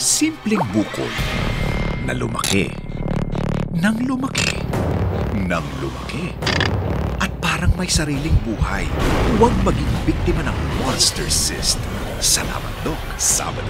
Simpleng bukol na lumaki, nang lumaki, nang lumaki. At parang may sariling buhay. Huwag maging biktima ng monster cyst. Salamat, Doc. Sabado,